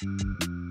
Bye.